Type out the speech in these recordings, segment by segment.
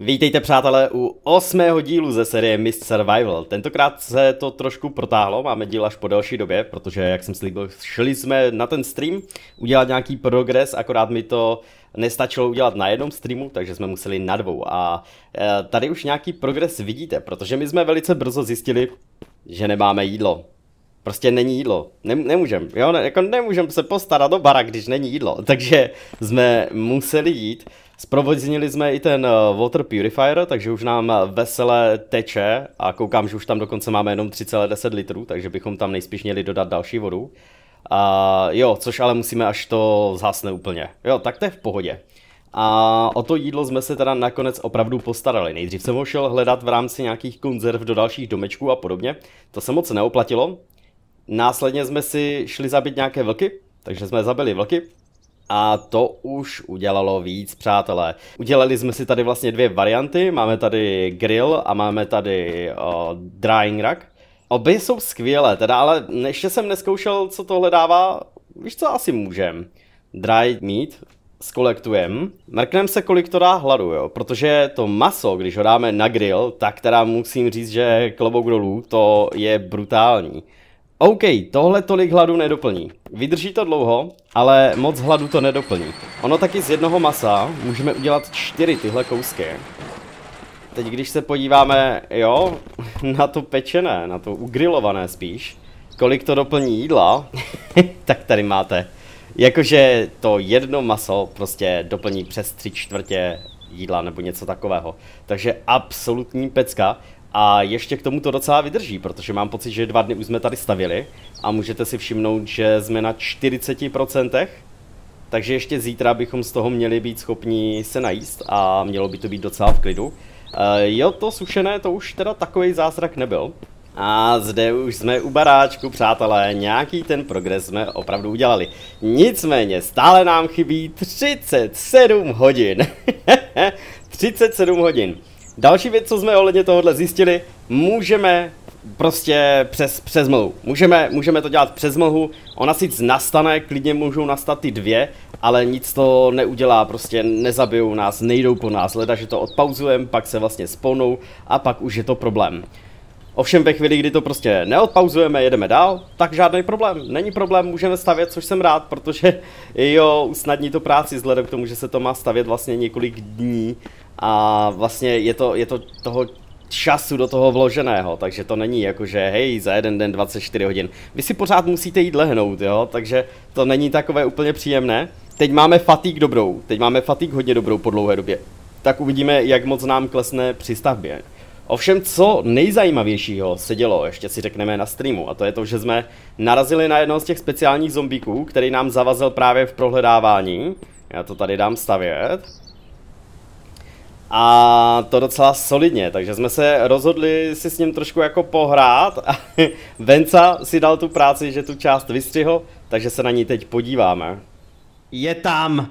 Vítejte přátelé u osmého dílu ze série Mist Survival. Tentokrát se to trošku protáhlo, máme díl až po delší době, protože jak jsem slíbil, šli jsme na ten stream udělat nějaký progres, akorát mi to nestačilo udělat na jednom streamu, takže jsme museli na dvou. A e, tady už nějaký progres vidíte, protože my jsme velice brzo zjistili, že nemáme jídlo. Prostě není jídlo. Nem, nemůžem, jo, ne, jako nemůžem se postarat do barak, když není jídlo. Takže jsme museli jít. Zprovoznili jsme i ten eh, water purifier, takže už nám veselé teče a koukám, že už tam dokonce máme jenom 3,10 litrů, takže bychom tam nejspíš měli dodat další vodu. A jo, což ale musíme, až to zhasne úplně. Jo, tak to je v pohodě. A o to jídlo jsme se teda nakonec opravdu postarali. Nejdřív jsem ho šel hledat v rámci nějakých konzerv do dalších domečků a podobně. To se moc neoplatilo. Následně jsme si šli zabít nějaké vlky, takže jsme zabili vlky. A to už udělalo víc, přátelé. Udělali jsme si tady vlastně dvě varianty. Máme tady grill a máme tady o, drying rack. Obě jsou skvělé, teda, ale ještě jsem neskoušel, co tohle dává. Víš co, asi můžem. Dry meat, skolektujem. Mrknem se, kolik to dá hladu, jo, protože to maso, když ho dáme na grill, tak teda musím říct, že klobouk dolů, to je brutální. OK, tohle tolik hladu nedoplní. Vydrží to dlouho, ale moc hladu to nedoplní. Ono taky z jednoho masa můžeme udělat čtyři tyhle kousky. Teď když se podíváme, jo, na to pečené, na to ugrilované spíš, kolik to doplní jídla, tak tady máte. Jakože to jedno maso prostě doplní přes tři čtvrtě jídla nebo něco takového. Takže absolutní pecka. A ještě k tomu to docela vydrží, protože mám pocit, že dva dny už jsme tady stavili a můžete si všimnout, že jsme na 40%, takže ještě zítra bychom z toho měli být schopni se najíst a mělo by to být docela v klidu. Uh, jo, to sušené, to už teda takový zázrak nebyl. A zde už jsme u baráčku, přátelé, nějaký ten progres jsme opravdu udělali. Nicméně, stále nám chybí 37 hodin. 37 hodin. Další věc, co jsme ohledně tohohle zjistili, můžeme prostě přes, přes mlhu. Můžeme, můžeme to dělat přes mlhu, ona sice nastane, klidně můžou nastat ty dvě, ale nic to neudělá, prostě nezabijou nás, nejdou po nás, leda, že to odpauzujeme, pak se vlastně spolnou a pak už je to problém. Ovšem ve chvíli, kdy to prostě neodpauzujeme, jedeme dál, tak žádný problém. Není problém, můžeme stavět, což jsem rád, protože jo, usnadní to práci vzhledem k tomu, že se to má stavět vlastně několik dní a vlastně je to, je to toho času do toho vloženého, takže to není jako, že hej, za jeden den 24 hodin. Vy si pořád musíte jít lehnout, jo, takže to není takové úplně příjemné. Teď máme fatík dobrou, teď máme fatík hodně dobrou po dlouhé době. Tak uvidíme, jak moc nám klesne při stavbě. Ovšem, co nejzajímavějšího se dělo, ještě si řekneme na streamu, a to je to, že jsme narazili na jednoho z těch speciálních zombíků, který nám zavazil právě v prohledávání. Já to tady dám stavět. A to docela solidně, takže jsme se rozhodli si s ním trošku jako pohrát Venca si dal tu práci, že tu část vystřihl, takže se na ní teď podíváme. Je tam!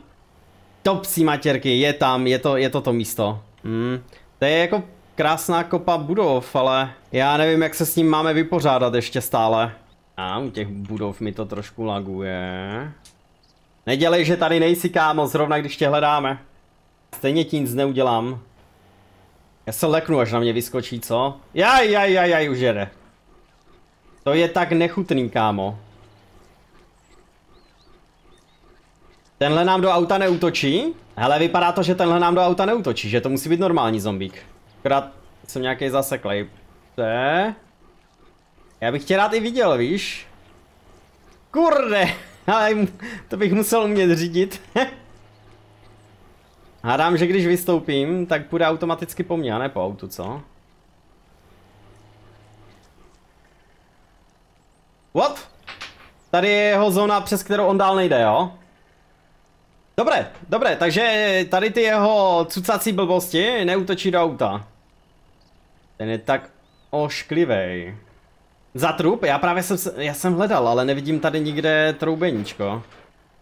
To psí matěrky, je tam, je to, je to to místo. Hmm. To je jako krásná kopa budov, ale já nevím, jak se s ním máme vypořádat ještě stále. A u těch budov mi to trošku laguje. Nedělej, že tady nejsi kámo, zrovna když tě hledáme. Stejně ti nic neudělám. Já se leknu, až na mě vyskočí, co? Jaj, jaj, jaj, jaj, už jede. To je tak nechutný, kámo. Tenhle nám do auta neutočí? Hele, vypadá to, že tenhle nám do auta neutočí, že to musí být normální zombík. Akorát jsem nějaký zaseklej. To je... Já bych tě rád i viděl, víš? Kurde, ale to bych musel umět řídit. Hádám, že když vystoupím, tak půjde automaticky po mně, a ne po autu, co? What? Tady je jeho zóna, přes kterou on dál nejde, jo? Dobré, dobré, takže tady ty jeho cucací blbosti neutočí do auta. Ten je tak ošklivej. Za trup? Já právě jsem, já jsem hledal, ale nevidím tady nikde troubeníčko.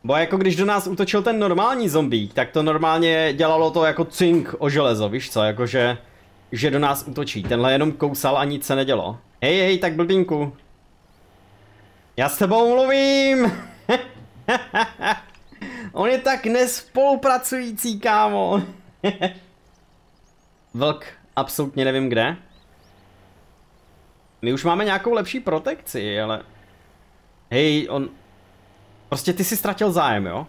Bo jako když do nás útočil ten normální zombík, tak to normálně dělalo to jako cink o železo, víš co, jakože že do nás útočí. Tenhle jenom kousal a nic se nedělo. Hej, hej, tak blbínku. Já s tebou mluvím! On je tak nespolupracující, kámo. vlk absolutně nevím kde. My už máme nějakou lepší protekci, ale... Hej, on... Prostě ty si ztratil zájem, jo?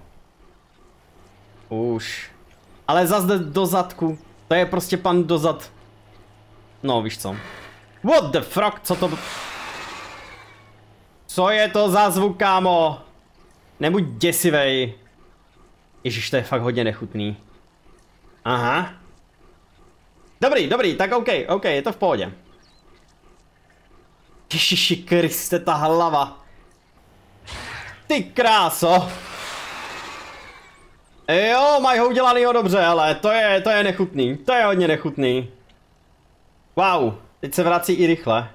Už. Ale zase do zadku. To je prostě pan dozad. No, víš co. What the fuck, co to... Co je to za zvuk, kámo? Nebuď děsivej. Ježiš, to je fakt hodně nechutný. Aha. Dobrý, dobrý, tak OK, OK, je to v pohodě. Ježiši Kriste, ta hlava. Ty kráso. Jo, mají ho udělanýho dobře, ale to je, to je nechutný. To je hodně nechutný. Wow, teď se vrací i rychle.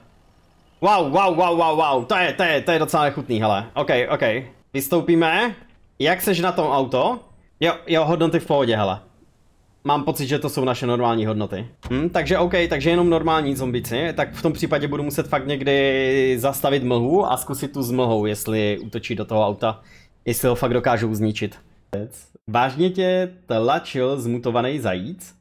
Wow, wow, wow, wow, wow, to je, to je, to je docela nechutný, hele. OK, OK. Vystoupíme. Jak seš na tom auto? Jo, jo, hodnoty v pohodě, hele. Mám pocit, že to jsou naše normální hodnoty. Hm, takže OK, takže jenom normální zombici. Tak v tom případě budu muset fakt někdy zastavit mlhu a zkusit tu s mlhou, jestli útočí do toho auta. Jestli ho fakt dokážou zničit. Vážně tě tlačil zmutovaný zajíc?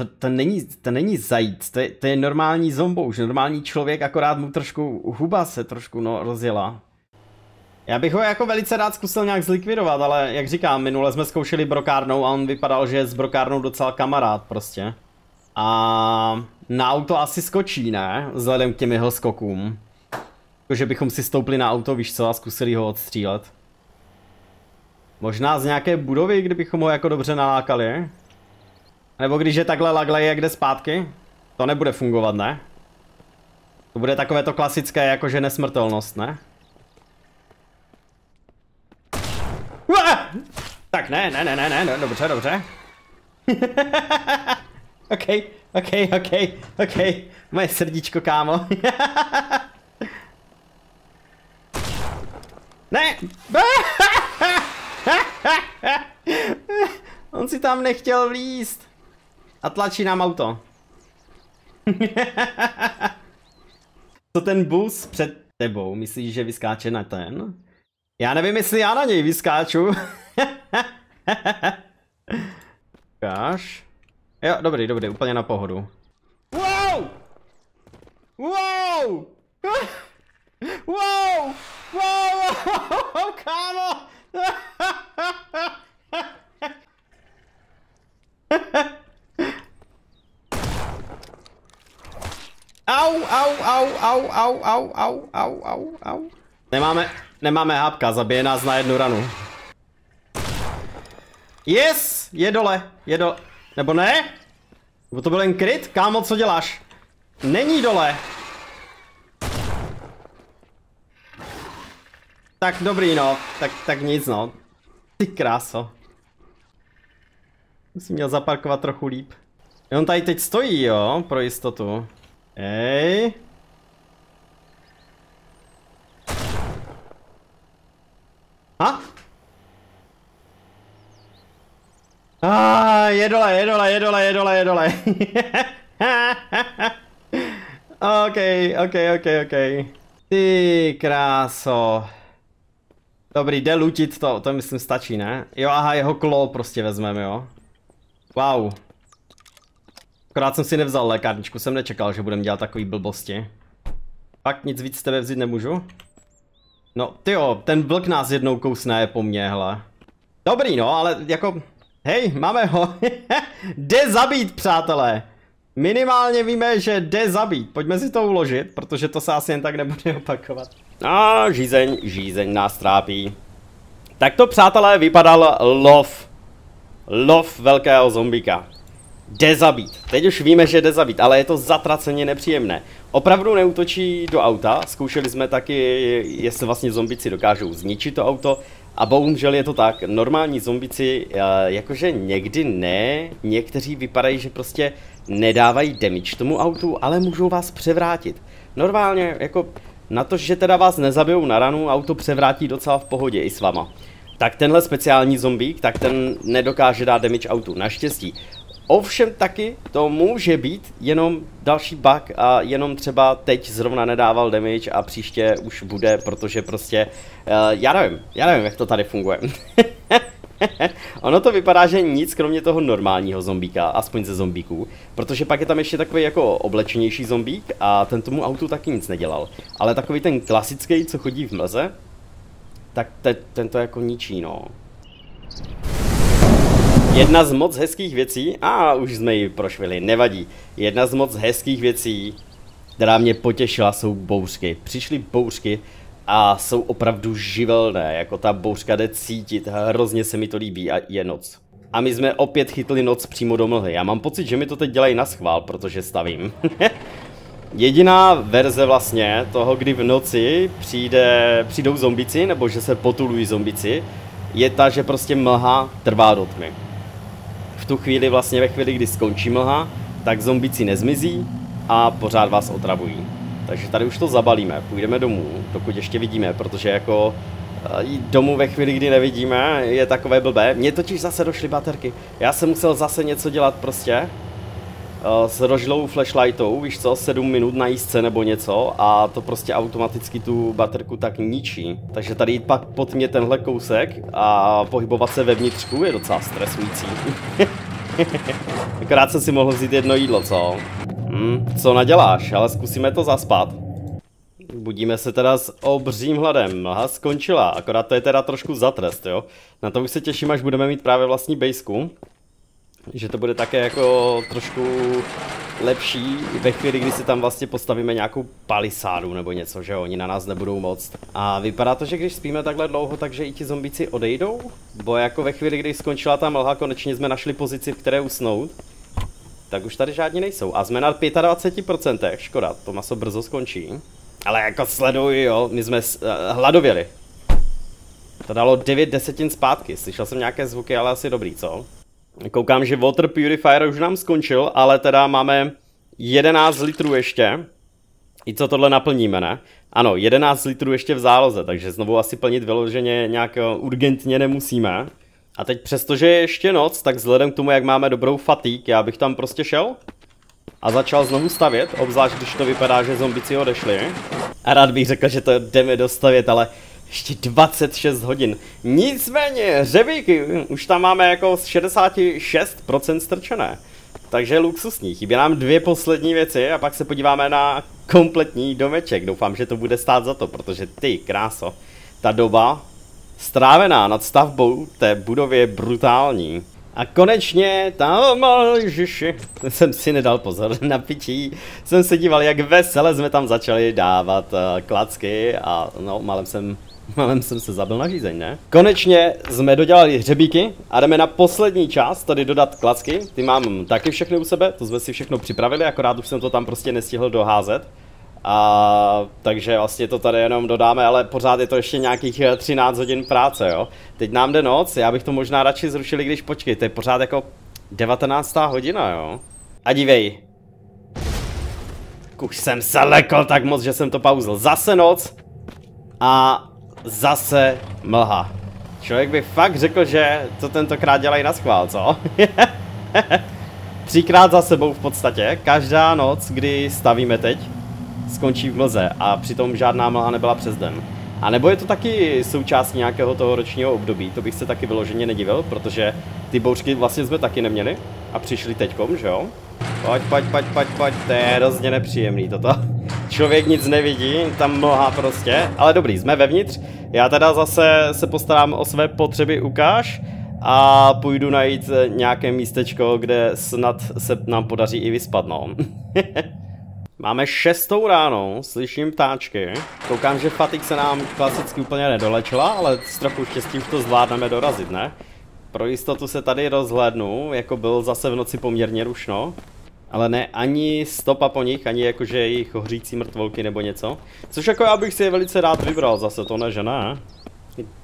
To, to, není, to není zajíc, to je, to je normální zombouš, normální člověk, akorát mu trošku huba se trošku no, rozjela. Já bych ho jako velice rád zkusil nějak zlikvidovat, ale jak říkám, minule jsme zkoušeli brokárnou a on vypadal, že je s brokárnou docela kamarád prostě. A na auto asi skočí, ne? Vzhledem k těm jeho skokům. Že bychom si stoupli na auto, víš co, a zkusili ho odstřílet. Možná z nějaké budovy, kdybychom ho jako dobře nalákali. Nebo když je takhle lagle, jak jde zpátky. To nebude fungovat, ne? To bude takové to klasické, jakože nesmrtelnost, ne? Tak ne, ne, ne, ne, ne, dobře, dobře. ok, ok, ok, ok. Moje srdíčko, kámo. ne! On si tam nechtěl vlíst. A tlačí nám auto. Co ten bus před tebou? Myslíš, že vyskáče na ten? Já nevím, jestli já na něj vyskáču. Káš? Jo, dobrý, dobrý, úplně na pohodu. Wow! Wow! Wow! Wow! Kámo! Au, au, au, au, au, au, au, au, au, au. Nemáme, nemáme hápka, zabije nás na jednu ranu. Yes! Je dole, je dole. Nebo ne? Nebo to byl jen kryt? Kámo, co děláš? Není dole. Tak dobrý no, tak, tak nic no. Ty kráso. Musím měl zaparkovat trochu líp. On tady teď stojí jo, pro jistotu. Hej. Ha? Ah, je dole, je dole, je dole, je dole, je dole. ok, ok, ok, ok. Ty kráso. Dobrý, jde lutit to, to myslím stačí, ne? Jo, aha, jeho klo prostě vezmeme, jo. Wow. Akorát jsem si nevzal lékárničku, jsem nečekal, že budeme dělat takový blbosti. Pak nic víc z tebe vzít nemůžu? No, tyjo, ten vlk nás jednou kousne po mně, hele. Dobrý, no, ale jako... Hej, máme ho. jde zabít, přátelé. Minimálně víme, že jde zabít. Pojďme si to uložit, protože to se asi jen tak nebude opakovat. A žízeň, žízeň nás trápí. Tak to, přátelé, vypadal lov. Lov velkého zombíka. Jde zabít. Teď už víme, že jde zabít, ale je to zatraceně nepříjemné. Opravdu neutočí do auta, zkoušeli jsme taky, jestli vlastně zombici dokážou zničit to auto, a bohužel je to tak, normální zombici, eh, jakože někdy ne, někteří vypadají, že prostě nedávají damage tomu autu, ale můžou vás převrátit. Normálně, jako na to, že teda vás nezabijou na ranu, auto převrátí docela v pohodě i s vama. Tak tenhle speciální zombík, tak ten nedokáže dát damage autu, naštěstí. Ovšem taky to může být jenom další bug a jenom třeba teď zrovna nedával damage a příště už bude, protože prostě, uh, já nevím, já nevím, jak to tady funguje. ono to vypadá, že nic kromě toho normálního zombíka, aspoň ze zombíků, protože pak je tam ještě takový jako oblečenější zombík a ten tomu autu taky nic nedělal. Ale takový ten klasický, co chodí v mlze, tak te, ten to jako ničí, no. Jedna z moc hezkých věcí, a už jsme ji prošvili, nevadí. Jedna z moc hezkých věcí, která mě potěšila, jsou bouřky. Přišly bouřky a jsou opravdu živelné, jako ta bouřka jde cítit, hrozně se mi to líbí a je noc. A my jsme opět chytli noc přímo do mlhy. Já mám pocit, že mi to teď dělají na schvál, protože stavím. Jediná verze vlastně toho, kdy v noci přijde, přijdou zombici, nebo že se potulují zombici, je ta, že prostě mlha trvá do tmy. Tu chvíli vlastně ve chvíli, kdy skončí mlha, tak zombici nezmizí a pořád vás otravují. Takže tady už to zabalíme, půjdeme domů, dokud ještě vidíme, protože jako eh, jít domů ve chvíli, kdy nevidíme, je takové blbé. Mně totiž zase došly baterky. Já jsem musel zase něco dělat prostě. Eh, s rožlou flashlightou, víš co, 7 minut na jízdce nebo něco a to prostě automaticky tu baterku tak ničí. Takže tady jít pak pod mě tenhle kousek a pohybovat se vevnitřku je docela stresující. Akorát jsem si mohl vzít jedno jídlo, co? Hm, co naděláš, ale zkusíme to zaspat. Budíme se teda s obřím hladem. Mlha skončila, akorát to je teda trošku zatrest, jo. Na to už se těším, až budeme mít právě vlastní bejsku. Že to bude také jako trošku lepší ve chvíli, kdy si tam vlastně postavíme nějakou palisádu nebo něco, že oni na nás nebudou moc. A vypadá to, že když spíme takhle dlouho, takže i ti zombici odejdou? Bo jako ve chvíli, kdy skončila ta mlha, konečně jsme našli pozici, v které usnout tak už tady žádní nejsou. A jsme na 25%, škoda, to maso brzo skončí. Ale jako sleduj, jo, my jsme uh, hladověli. To dalo 9 desetin zpátky, slyšel jsem nějaké zvuky, ale asi dobrý, co? Koukám, že Water Purifier už nám skončil, ale teda máme 11 litrů ještě. I co tohle naplníme, ne? Ano, 11 litrů ještě v záloze, takže znovu asi plnit vyloženě nějak eh, urgentně nemusíme. A teď přestože je ještě noc, tak vzhledem k tomu, jak máme dobrou fatík, já bych tam prostě šel a začal znovu stavět, obzvlášť když to vypadá, že zombici odešli. A rád bych řekl, že to jdeme dostavět, ale ještě 26 hodin. Nicméně, řebíky, už tam máme jako 66% strčené. Takže luxusní. Chybí nám dvě poslední věci a pak se podíváme na kompletní domeček. Doufám, že to bude stát za to, protože ty kráso, ta doba strávená nad stavbou té budovy je brutální. A konečně tam, ježiši, jsem si nedal pozor na pití, jsem se díval, jak vesele jsme tam začali dávat uh, klacky a no, malem jsem, malem jsem se zabil na žízeň, ne? Konečně jsme dodělali hřebíky a jdeme na poslední část, tady dodat klacky, ty mám taky všechny u sebe, to jsme si všechno připravili, akorát už jsem to tam prostě nestihl doházet. A takže vlastně to tady jenom dodáme, ale pořád je to ještě nějakých 13 eh, hodin práce, jo. Teď nám jde noc, já bych to možná radši zrušili, když počkej, to je pořád jako 19. hodina, jo. A dívej. Už jsem se lekl tak moc, že jsem to pauzl. Zase noc a zase mlha. Člověk by fakt řekl, že to tentokrát dělají na schvál, co? Třikrát za sebou v podstatě, každá noc, kdy stavíme teď skončí v mlze a přitom žádná mlha nebyla přes den. A nebo je to taky součást nějakého toho ročního období, to bych se taky vyloženě nedivil, protože ty bouřky vlastně jsme taky neměli a přišli teďkom, že jo? Pojď, pojď, pojď, pojď, pojď, to je hrozně nepříjemný toto. Člověk nic nevidí, tam mlha prostě, ale dobrý, jsme vevnitř. Já teda zase se postarám o své potřeby ukáž a půjdu najít nějaké místečko, kde snad se nám podaří i vyspat, no. Máme šestou ráno, slyším ptáčky. Koukám, že Fatik se nám klasicky úplně nedolečila, ale s trochu štěstí už to zvládneme dorazit, ne? Pro jistotu se tady rozhlédnu, jako byl zase v noci poměrně rušno. Ale ne ani stopa po nich, ani jakože jejich hořící mrtvolky nebo něco. Což jako já bych si je velice rád vybral, zase to ne, že ne?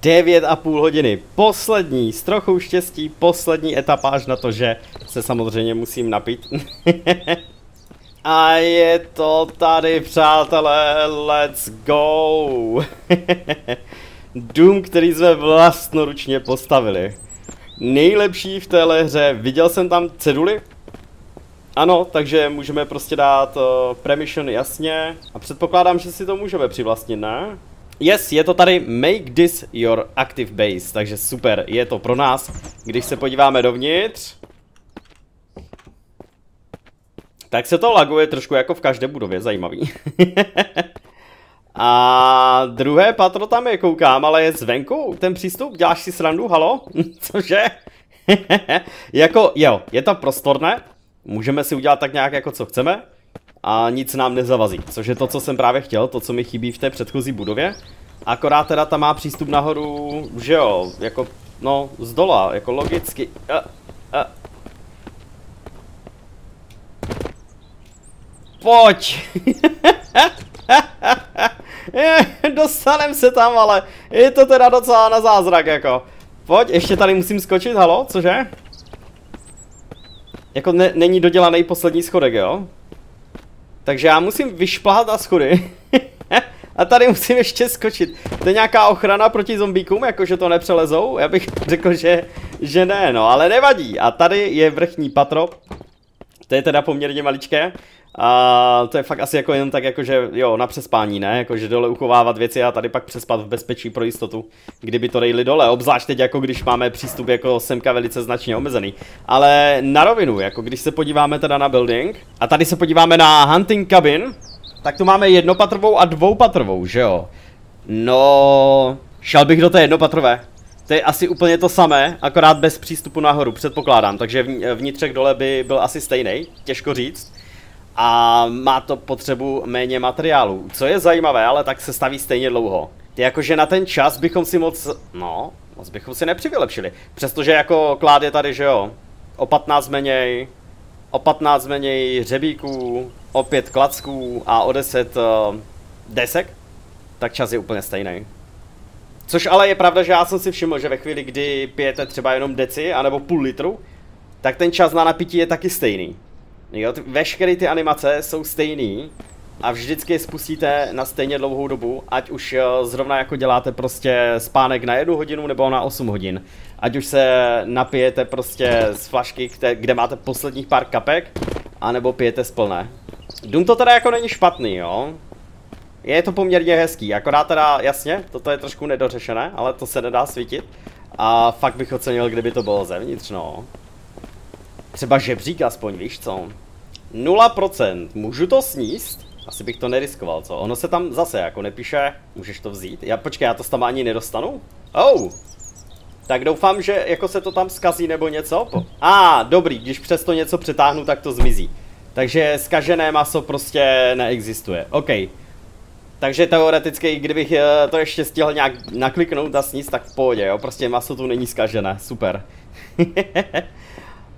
9 a půl hodiny. Poslední, s trochou štěstí, poslední etapáž na to, že se samozřejmě musím napít. A je to tady, přátelé, let's go! Dům, který jsme vlastnoručně postavili. Nejlepší v téhle hře, viděl jsem tam ceduly? Ano, takže můžeme prostě dát uh, premission jasně. A předpokládám, že si to můžeme přivlastnit, ne? Yes, je to tady make this your active base, takže super, je to pro nás. Když se podíváme dovnitř, tak se to laguje trošku jako v každé budově, zajímavý. A druhé patro tam je, koukám, ale je zvenku ten přístup, děláš si srandu, halo? Cože? jako, jo, je to prostorné, můžeme si udělat tak nějak jako co chceme a nic nám nezavazí, což je to, co jsem právě chtěl, to, co mi chybí v té předchozí budově. Akorát teda tam má přístup nahoru, že jo, jako, no, z dola, jako logicky. A, a. Pojď! Dostanem se tam, ale je to teda docela na zázrak, jako. Pojď, ještě tady musím skočit, halo, cože? Jako ne, není dodělaný poslední schodek, jo? Takže já musím vyšplhat na schody. A tady musím ještě skočit. To je nějaká ochrana proti zombíkům, jakože to nepřelezou? Já bych řekl, že, že ne, no, ale nevadí. A tady je vrchní patro. To je teda poměrně maličké. A to je fakt asi jako jenom tak, jakože jo, na přespání, ne? Jakože dole uchovávat věci a tady pak přespat v bezpečí pro jistotu, kdyby to dejli dole. Obzvlášť teď, jako když máme přístup jako semka velice značně omezený. Ale na rovinu, jako když se podíváme teda na building, a tady se podíváme na hunting cabin, tak tu máme jednopatrovou a dvoupatrovou, že jo? No, šel bych do té jednopatrové. To je asi úplně to samé, akorát bez přístupu nahoru, předpokládám, takže vnitřek dole by byl asi stejný, těžko říct. A má to potřebu méně materiálu, co je zajímavé, ale tak se staví stejně dlouho. Jakože na ten čas bychom si moc, no, moc bychom si nepřivylepšili. Přestože jako klád je tady, že jo, o 15 méněj, o 15 méněj řebíků, o 5 klacků a o 10 uh, eh, desek, tak čas je úplně stejný. Což ale je pravda, že já jsem si všiml, že ve chvíli, kdy pijete třeba jenom deci, anebo půl litru, tak ten čas na napití je taky stejný. Jo, veškeré ty animace jsou stejný a vždycky je spustíte na stejně dlouhou dobu, ať už eh, zrovna jako děláte prostě spánek na jednu hodinu nebo na 8 hodin. Ať už se napijete prostě z flašky, kde máte posledních pár kapek, anebo pijete z plné. Dům to teda jako není špatný, jo. Je to poměrně hezký, akorát teda, jasně, toto je trošku nedořešené, ale to se nedá svítit. A fakt bych ocenil, kdyby to bylo zevnitř, no. Třeba žebřík aspoň, víš co? 0%, můžu to sníst? Asi bych to neriskoval, co? Ono se tam zase jako nepíše, můžeš to vzít? Já, počkej, já to tam ani nedostanu? Oh! Tak doufám, že jako se to tam skazí nebo něco? A, ah, dobrý, když přesto něco přetáhnu, tak to zmizí. Takže skažené maso prostě neexistuje. OK. Takže teoreticky, kdybych eh, to ještě stihl nějak nakliknout a sníst, tak v pohodě, jo. Prostě maso tu není skažené. Super.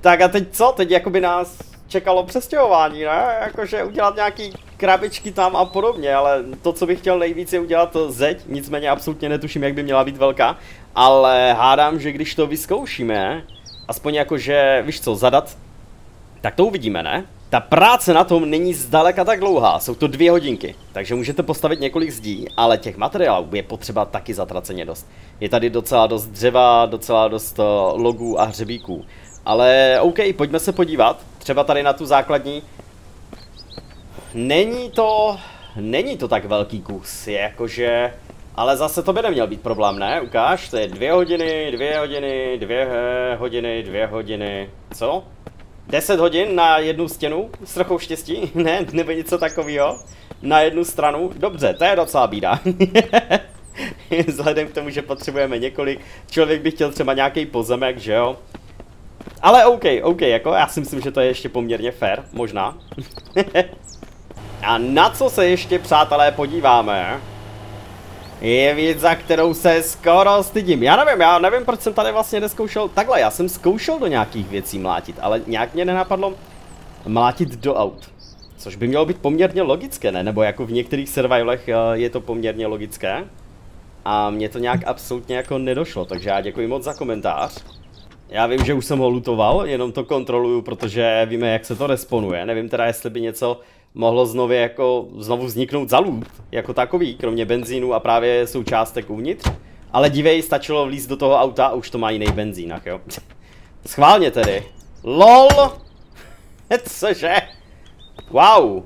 tak a teď co? Teď jakoby nás čekalo přestěhování, ne? Jakože udělat nějaký krabičky tam a podobně, ale to, co bych chtěl nejvíc je udělat zeď, nicméně absolutně netuším, jak by měla být velká, ale hádám, že když to vyzkoušíme, aspoň jakože, víš co, zadat, tak to uvidíme, ne? Ta práce na tom není zdaleka tak dlouhá, jsou to dvě hodinky, takže můžete postavit několik zdí, ale těch materiálů je potřeba taky zatraceně dost. Je tady docela dost dřeva, docela dost eh, logů a hřebíků. Ale OK, pojďme se podívat, třeba tady na tu základní. Není to, není to tak velký kus, jakože, ale zase to by neměl být problém, ne? Ukáž, to je dvě hodiny, dvě hodiny, dvě hodiny, dvě hodiny, co? 10 hodin na jednu stěnu s trochou štěstí, ne, nebo něco takového. Na jednu stranu, dobře, to je docela bída. Vzhledem k tomu, že potřebujeme několik, člověk by chtěl třeba nějaký pozemek, že jo? Ale OK, OK, jako já si myslím, že to je ještě poměrně fair, možná. A na co se ještě, přátelé, podíváme? Je věc, za kterou se skoro stydím. Já nevím, já nevím, proč jsem tady vlastně neskoušel. Takhle, já jsem zkoušel do nějakých věcí mlátit, ale nějak mě nenapadlo mlátit do aut. Což by mělo být poměrně logické, ne? Nebo jako v některých survivalech eh, je to poměrně logické. A mně to nějak absolutně jako nedošlo, takže já děkuji moc za komentář. Já vím, že už jsem ho lutoval, jenom to kontroluju, protože víme, jak se to responuje. Nevím teda, jestli by něco mohlo znovu, jako, znovu vzniknout za loot, jako takový, kromě benzínu a právě součástek uvnitř. Ale dívej, stačilo vlízt do toho auta a už to má jiný benzínach, jo. Schválně tedy. LOL! Cože? Wow.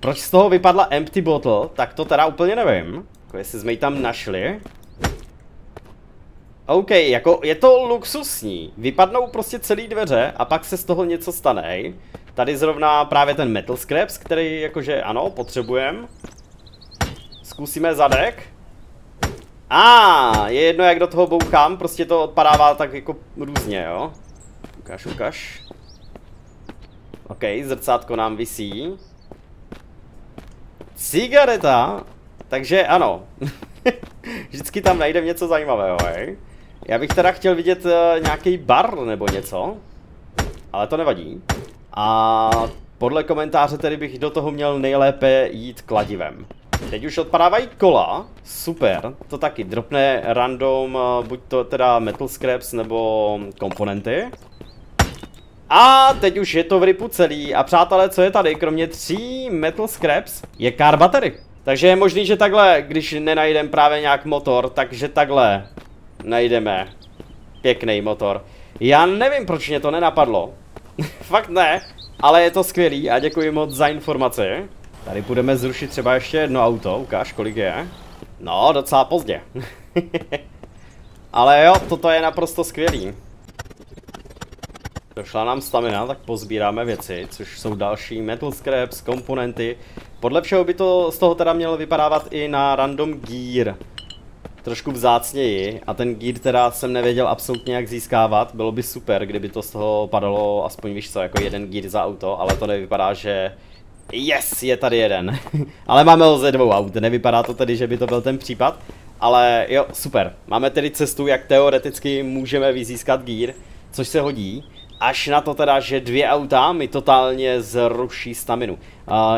Proč z toho vypadla empty bottle, tak to teda úplně nevím. Jako jestli jsme ji tam našli. OK, jako je to luxusní. Vypadnou prostě celý dveře a pak se z toho něco stane. Tady zrovna právě ten metal scraps, který jakože ano, potřebujeme. Zkusíme zadek. A ah, je jedno jak do toho bouchám, prostě to odpadává tak jako různě, jo. Ukaž, ukaž. OK, zrcátko nám visí. Cigareta. Takže ano. Vždycky tam najdeme něco zajímavého, hej. Já bych teda chtěl vidět uh, nějaký bar nebo něco. Ale to nevadí. A podle komentáře tedy bych do toho měl nejlépe jít kladivem. Teď už odpadávají kola, super, to taky dropne random, uh, buď to teda metal scraps nebo komponenty. A teď už je to v ripu celý a přátelé, co je tady, kromě tří metal scraps, je car battery. Takže je možný, že takhle, když nenajdeme právě nějak motor, takže takhle najdeme pěkný motor. Já nevím, proč mě to nenapadlo. Fakt ne, ale je to skvělý a děkuji moc za informaci. Tady budeme zrušit třeba ještě jedno auto, ukáž kolik je. No, docela pozdě. ale jo, toto je naprosto skvělý. Došla nám stamina, tak pozbíráme věci, což jsou další metal scraps, komponenty. Podle všeho by to z toho teda mělo vypadávat i na random gear. Trošku vzácněji a ten gear teda jsem nevěděl absolutně jak získávat. Bylo by super, kdyby to z toho padalo aspoň víš co, jako jeden gear za auto, ale to nevypadá, že... Yes, je tady jeden. ale máme ho ze dvou aut, nevypadá to tedy, že by to byl ten případ. Ale jo, super. Máme tedy cestu, jak teoreticky můžeme vyzískat gear, což se hodí. Až na to teda, že dvě auta mi totálně zruší staminu. Uh,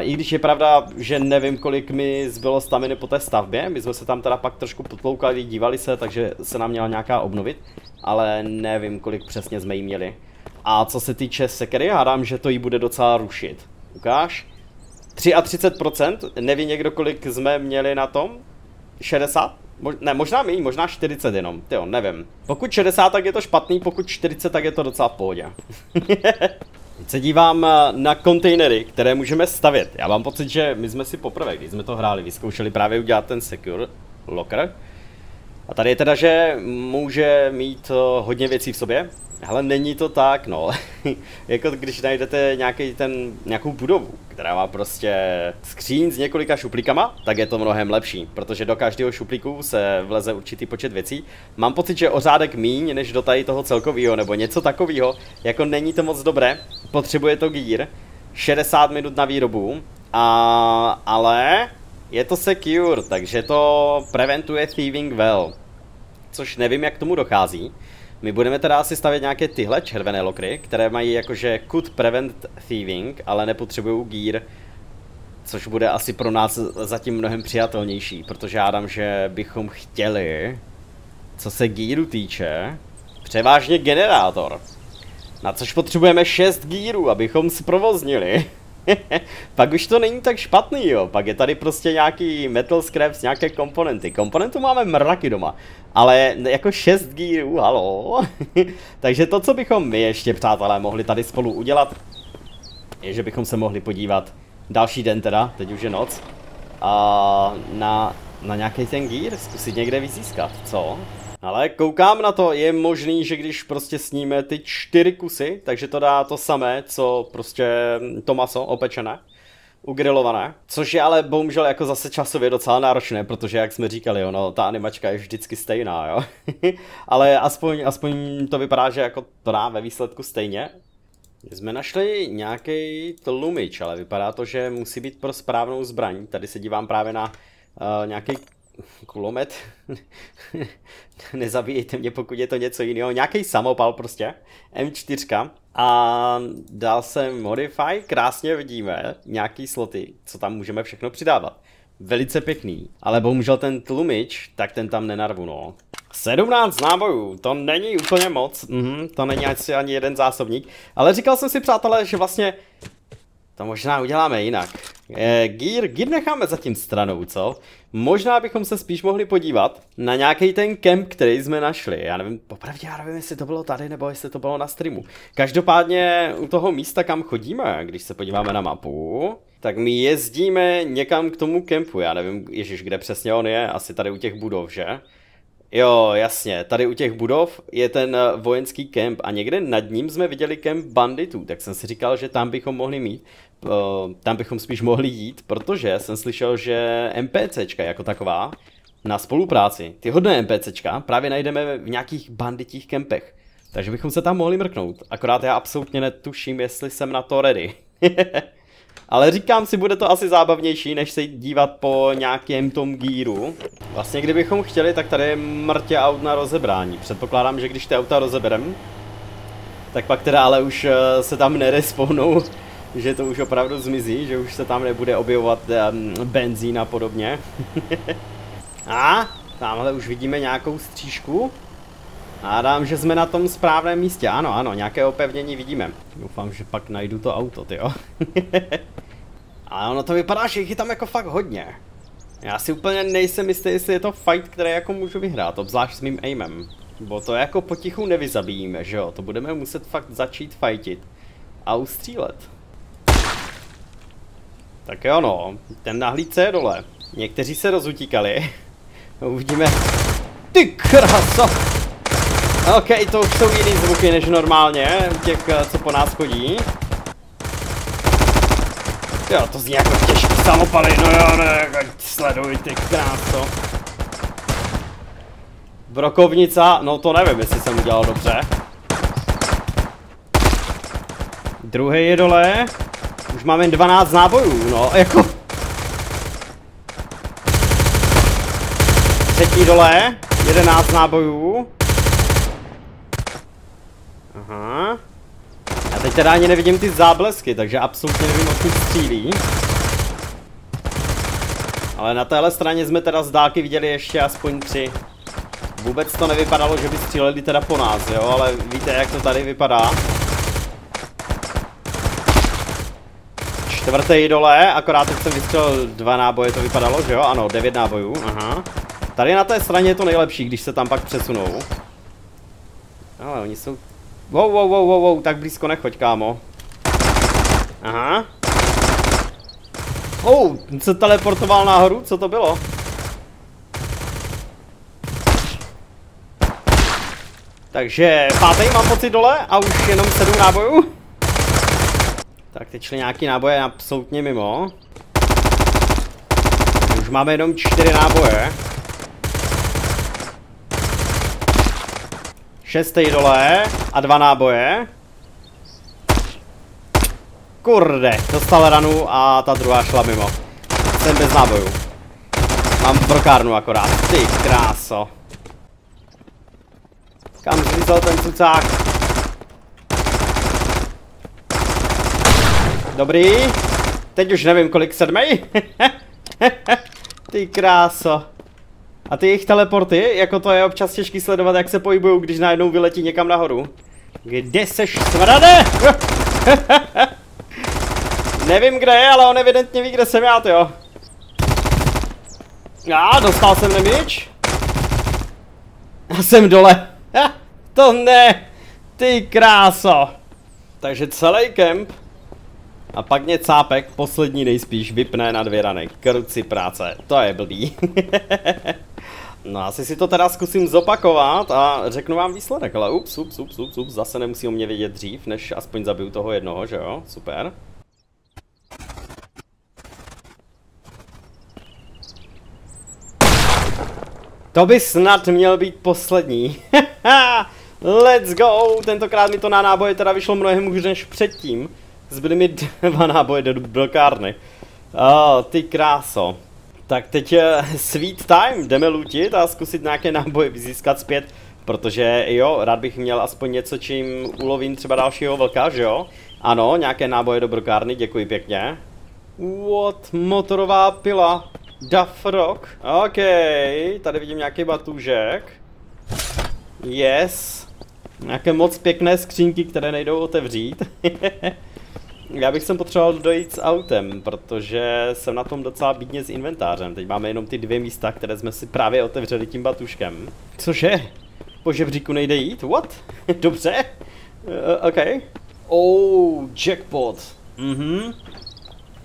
I když je pravda, že nevím, kolik mi zbylo staminy po té stavbě, my jsme se tam teda pak trošku potloukali, dívali se, takže se nám měla nějaká obnovit, ale nevím, kolik přesně jsme jí měli. A co se týče sekery, hádám, že to jí bude docela rušit. Ukáž? 33%? Neví někdo, kolik jsme měli na tom? 60? Mož, ne, možná méně, možná 40 jenom, jo, nevím. Pokud 60, tak je to špatný, pokud 40, tak je to docela v pohodě. Teď se dívám eh, na kontejnery, které můžeme stavět. Já mám pocit, že my jsme si poprvé, když jsme to hráli, vyzkoušeli právě udělat ten secure locker. A tady je teda, že může mít eh, hodně věcí v sobě, ale není to tak, no. jako když najdete nějaký ten, nějakou budovu, která má prostě skříň s několika šuplíkama, tak je to mnohem lepší, protože do každého šuplíku se vleze určitý počet věcí. Mám pocit, že o řádek míň, než do tady toho celkového, nebo něco takového, jako není to moc dobré, potřebuje to gear, 60 minut na výrobu, a, ale je to secure, takže to preventuje thieving well, což nevím, jak k tomu dochází. My budeme teda asi stavět nějaké tyhle červené lokry, které mají jakože could prevent thieving, ale nepotřebují gear, což bude asi pro nás zatím mnohem přijatelnější, protože já dám, že bychom chtěli, co se gearu týče, převážně generátor. Na což potřebujeme 6 gírů, abychom zprovoznili. pak už to není tak špatný, jo. Pak je tady prostě nějaký metal scraps, nějaké komponenty. Komponentů máme mraky doma. Ale jako 6 gírů, halo. Takže to, co bychom my ještě, přátelé, mohli tady spolu udělat, je, že bychom se mohli podívat další den teda, teď už je noc, a na, na nějaký ten gír, zkusit někde vyzískat, co? Ale koukám na to, je možný, že když prostě sníme ty čtyři kusy, takže to dá to samé, co prostě to maso opečené, ugrilované, což je ale bohužel jako zase časově docela náročné, protože jak jsme říkali, ono, ta animačka je vždycky stejná, jo. ale aspoň, aspoň to vypadá, že jako to dá ve výsledku stejně. Jsme našli nějaký tlumič, ale vypadá to, že musí být pro správnou zbraň. Tady se dívám právě na uh, nějaký kulomet. Nezabijejte mě, pokud je to něco jiného. Nějaký samopal prostě. M4. A dal jsem Modify, krásně vidíme nějaký sloty, co tam můžeme všechno přidávat. Velice pěkný, ale bohužel ten tlumič, tak ten tam nenarvu, no. 17 nábojů, to není úplně moc, mhm, to není asi ani jeden zásobník, ale říkal jsem si přátelé, že vlastně to možná uděláme jinak. E, gear, gear necháme zatím stranou, co? Možná bychom se spíš mohli podívat na nějaký ten kemp, který jsme našli. Já nevím, popravdě já nevím, jestli to bylo tady, nebo jestli to bylo na streamu. Každopádně u toho místa, kam chodíme, když se podíváme na mapu, Tak my jezdíme někam k tomu kempu, já nevím, ježiš, kde přesně on je, asi tady u těch budov, že? Jo, jasně, tady u těch budov je ten eh, vojenský kemp a někde nad ním jsme viděli kemp banditů, tak jsem si říkal, že tam bychom mohli mít, uh, tam bychom spíš mohli jít, protože jsem slyšel, že NPCčka jako taková na spolupráci, ty hodné NPCčka právě najdeme v nějakých banditích kempech. Takže bychom se tam mohli mrknout, akorát já absolutně netuším, jestli jsem na to ready. Ale říkám si, bude to asi zábavnější, než se dívat po nějakém tom gíru. Vlastně kdybychom chtěli, tak tady je mrtě aut na rozebrání. Předpokládám, že když ty auta rozeberem, tak pak teda ale už eh, se tam nerespawnou, že to už opravdu zmizí, že už se tam nebude objevovat um, benzín a podobně. a tamhle už vidíme nějakou střížku. Hádám, že jsme na tom správném místě. Ano, ano, nějaké opevnění vidíme. Doufám, že pak najdu to auto, jo. Ale ono to vypadá, že jich je tam jako fakt hodně. Já si úplně nejsem jistý, jestli je to fight, který jako můžu vyhrát, obzvlášť s mým aimem. Bo to jako potichu nevyzabijíme, že jo? To budeme muset fakt začít fightit. A ustřílet. Tak jo no, ten nahlídce je dole. Někteří se rozutíkali. Uvidíme. Ty krása! OK, to už jsou jiný zvuky než normálně, těch, eh, co po nás chodí. Jo, to zní jako těžký samopaly, no jo, ne, sleduj ty kráso. Brokovnica, no to nevím, jestli jsem udělal dobře. Druhý je dole. Už máme 12 nábojů, no, jako... Třetí dole, 11 nábojů. Aha. Já teď teda ani nevidím ty záblesky, takže absolutně nevím, odkud střílí. Ale na téhle straně jsme teda z dálky viděli ještě aspoň tři. Vůbec to nevypadalo, že by stříleli teda po nás, jo, ale víte, jak to tady vypadá. Čtvrtý dole, akorát teď jsem vystřelil dva náboje, to vypadalo, že jo? Ano, devět nábojů, aha. Tady na té straně je to nejlepší, když se tam pak přesunou. Ale oni jsou Wow, wow, wow, wow, wow, tak blízko nechoď, kámo. Aha. Oh, se teleportoval nahoru, co to bylo? Takže pátý mám pocit dole a už jenom sedm nábojů. Tak teď šly nějaký náboje absolutně mimo. Už máme jenom čtyři náboje. Šestý dole a dva náboje. Kurde, dostal ranu a ta druhá šla mimo. Jsem bez nábojů. Mám brokárnu akorát. Ty kráso. Kam zmizel ten cucák? Dobrý. Teď už nevím, kolik sedmej. Ty kráso. A ty jejich teleporty, jako to je občas těžký sledovat, jak se pohybují, když najednou vyletí někam nahoru. Kde seš, smrade? Nevím kde je, ale on evidentně ví, kde jsem já, jo. Já, dostal jsem nemíč. Já jsem dole. to ne. Ty kráso. Takže celý kemp a pak mě cápek, poslední nejspíš, vypne na dvě rany. Kruci práce, to je blbý. No asi si to teda zkusím zopakovat a řeknu vám výsledek, ale ups, ups, ups, ups, ups, zase nemusí o mě vědět dřív, než aspoň zabiju toho jednoho, že jo? Super. To by snad měl být poslední. Let's go! Tentokrát mi to na náboje teda vyšlo mnohem hůř než předtím. Zbyly mi dva náboje do blokárny. Oh, ty kráso. Tak teď je sweet time, jdeme lutit a zkusit nějaké náboje získat zpět. Protože jo, rád bych měl aspoň něco, čím ulovím třeba dalšího vlka, že jo? Ano, nějaké náboje do brokárny, děkuji pěkně. What? Motorová pila. Duff Rock. OK, tady vidím nějaký batůžek. Yes. Nějaké moc pěkné skřínky, které nejdou otevřít. Já bych sem potřeboval dojít s autem, protože jsem na tom docela bídně s inventářem. Teď máme jenom ty dvě místa, které jsme si právě otevřeli tím batuškem. Cože? Po žebříku nejde jít? What? Dobře. Uh, OK. Oh, jackpot. Mhm.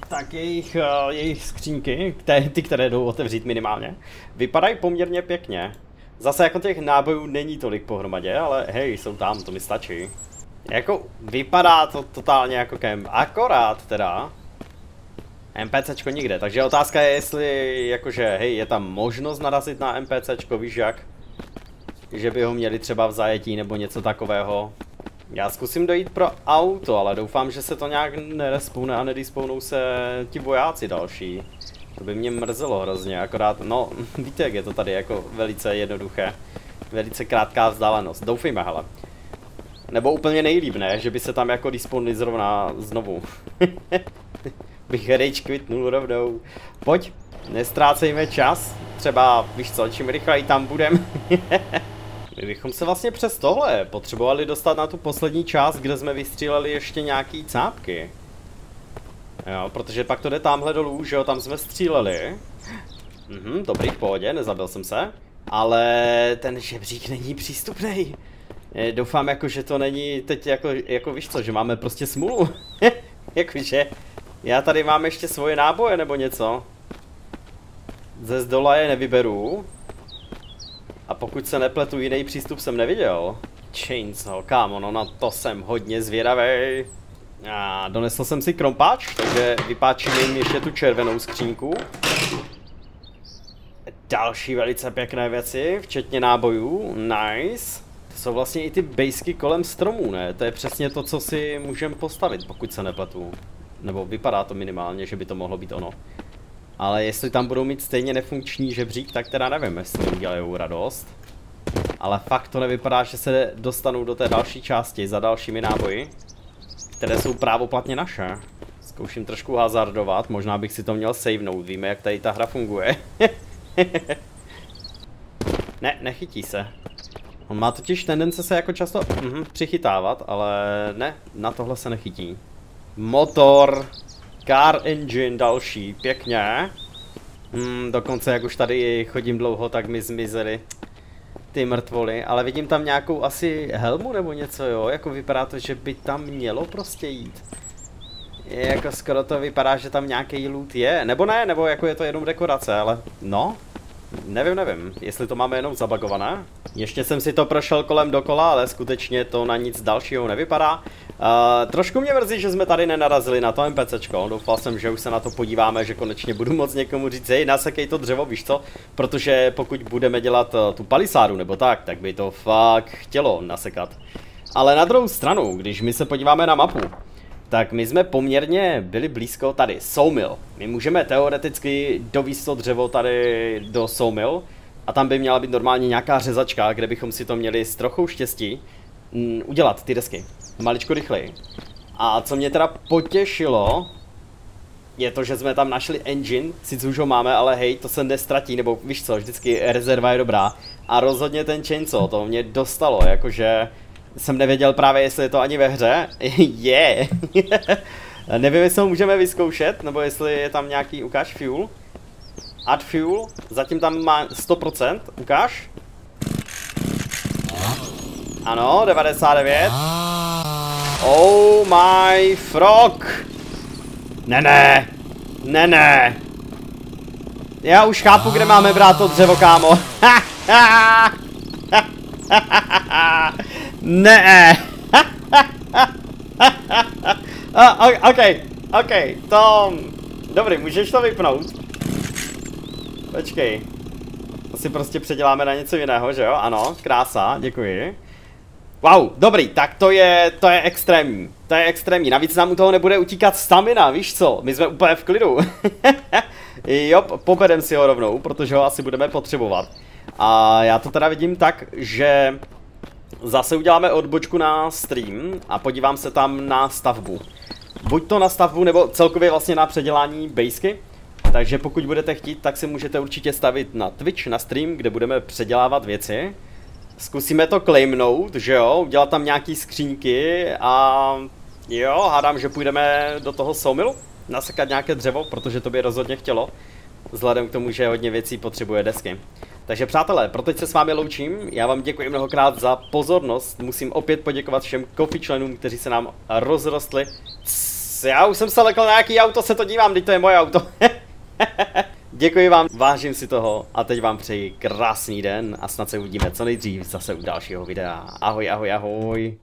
tak jejich, uh, jejich skřínky, které, ty, které jdou otevřít minimálně, vypadají poměrně pěkně. Zase jako těch nábojů není tolik pohromadě, ale hej, jsou tam, to mi stačí. Jako vypadá to totálně jako kem, akorát teda, NPCčko nikde, takže otázka je, jestli jakože, hej, je tam možnost narazit na NPCčko, víš jak? Že by ho měli třeba v zajetí nebo něco takového. Já zkusím dojít pro auto, ale doufám, že se to nějak nerespawne a nedespawnou se ti vojáci další. To by mě mrzelo hrozně, akorát, no, víte, jak je to tady jako velice jednoduché. Velice krátká vzdálenost, doufejme, hele. Nebo úplně nejlíp, ne? Že by se tam jako despawnli zrovna znovu. bych rage quitnul rovnou. Pojď, nestrácejme čas. Třeba, víš co, čím rychleji tam budem. My bychom se vlastně přes tohle potřebovali dostat na tu poslední část, kde jsme vystříleli ještě nějaký cápky. Jo, protože pak to jde tamhle dolů, že jo, tam jsme stříleli. Mhm, dobrý, v pohodě, nezabil jsem se. Ale ten žebřík není přístupný. Eh, doufám jako, že to není teď jako, jako víš co, že máme prostě smůlu. Jakože, já tady mám ještě svoje náboje nebo něco. Ze zdola je nevyberu. A pokud se nepletu, jiný přístup jsem neviděl. Chainsaw, kámo, no na to jsem hodně zvědavý. A donesl jsem si krompáč, takže vypáčím jim ještě tu červenou skřínku. Další velice pěkné věci, včetně nábojů, nice. To jsou vlastně i ty bejsky kolem stromů, ne? To je přesně to, co si můžeme postavit, pokud se nepletu. Nebo vypadá to minimálně, že by to mohlo být ono. Ale jestli tam budou mít stejně nefunkční žebřík, tak teda nevím, jestli jim dělají radost. Ale fakt to nevypadá, že se dostanou do té další části za dalšími náboji. Které jsou právoplatně naše. Zkouším trošku hazardovat, možná bych si to měl savenout, víme jak tady ta hra funguje. ne, nechytí se. On má totiž tendence se jako často mm, přichytávat, ale ne, na tohle se nechytí. Motor. Car engine další, pěkně. Hmm, dokonce jak už tady chodím dlouho, tak mi zmizely ty mrtvoly, ale vidím tam nějakou asi helmu nebo něco, jo, jako vypadá to, že by tam mělo prostě jít. Jako skoro to vypadá, že tam nějaký loot je, nebo ne, nebo jako je to jenom dekorace, ale no, Nevím, nevím, jestli to máme jenom zabagované. Ještě jsem si to prošel kolem dokola, ale skutečně to na nic dalšího nevypadá. Uh, trošku mě mrzí, že jsme tady nenarazili na to NPCčko. Doufal jsem, že už se na to podíváme, že konečně budu moc někomu říct, hej, nasekej to dřevo, víš co? Protože pokud budeme dělat uh, tu palisádu nebo tak, tak by to fakt chtělo nasekat. Ale na druhou stranu, když my se podíváme na mapu, tak my jsme poměrně byli blízko tady, Soumil. My můžeme teoreticky dovíst to dřevo tady do Soumil a tam by měla být normálně nějaká řezačka, kde bychom si to měli s trochou štěstí mm, udělat ty desky. Maličko rychleji. A co mě teda potěšilo, je to, že jsme tam našli engine, sice už ho máme, ale hej, to se nestratí, nebo víš co, vždycky rezerva je dobrá. A rozhodně ten chainsaw, to mě dostalo, jakože jsem nevěděl právě, jestli je to ani ve hře. je. Nevím, jestli ho můžeme vyzkoušet, nebo jestli je tam nějaký, ukáž fuel. Add fuel, zatím tam má 100%, ukáž. Ano, 99. Oh my frog! Ne, ne! Ne, ne! Já už chápu, kde máme brát to dřevo, kámo. Ne. A, ok, ok, to... Dobrý, můžeš to vypnout? Počkej. To si prostě předěláme na něco jiného, že jo? Ano, krása, děkuji. Wow, dobrý, tak to je, to je extrémní, to je extrémní, navíc nám u toho nebude utíkat stamina, víš co, my jsme úplně v klidu. jo, pobedem si ho rovnou, protože ho asi budeme potřebovat. A já to teda vidím tak, že Zase uděláme odbočku na stream a podívám se tam na stavbu. Buď to na stavbu, nebo celkově vlastně na předělání basky. Takže pokud budete chtít, tak si můžete určitě stavit na Twitch, na stream, kde budeme předělávat věci. Zkusíme to claimnout, že jo, udělat tam nějaký skřínky a jo, hádám, že půjdeme do toho sawmillu, nasekat nějaké dřevo, protože to by rozhodně chtělo. Vzhledem k tomu, že hodně věcí potřebuje desky. Takže přátelé, pro teď se s vámi loučím. Já vám děkuji mnohokrát za pozornost. Musím opět poděkovat všem kofi členům, kteří se nám rozrostli já už jsem se lekl na jaký auto se to dívám, teď to je moje auto. Děkuji vám, vážím si toho a teď vám přeji krásný den a snad se uvidíme co nejdřív zase u dalšího videa. Ahoj, ahoj, ahoj.